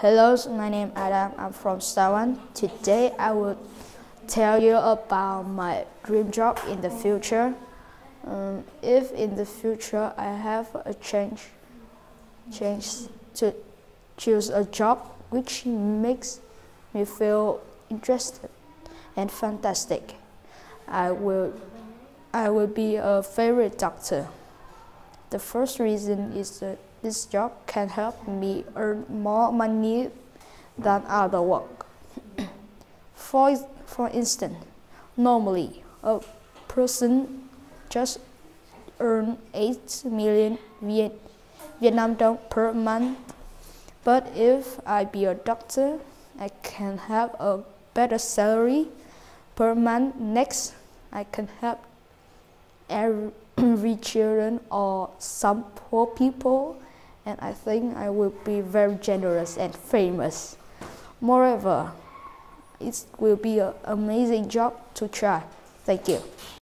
Hello, my name is Adam. I'm from Taiwan. Today I will tell you about my dream job in the future. Um, if in the future I have a change, change to choose a job which makes me feel interested and fantastic, I will, I will be a favorite doctor. The first reason is that this job can help me earn more money than other work. for, for instance, normally a person just earn 8 million Viet, Vietnam dong per month. But if I be a doctor, I can have a better salary per month. Next, I can help every children or some poor people and I think I will be very generous and famous. Moreover, it will be an amazing job to try. Thank you.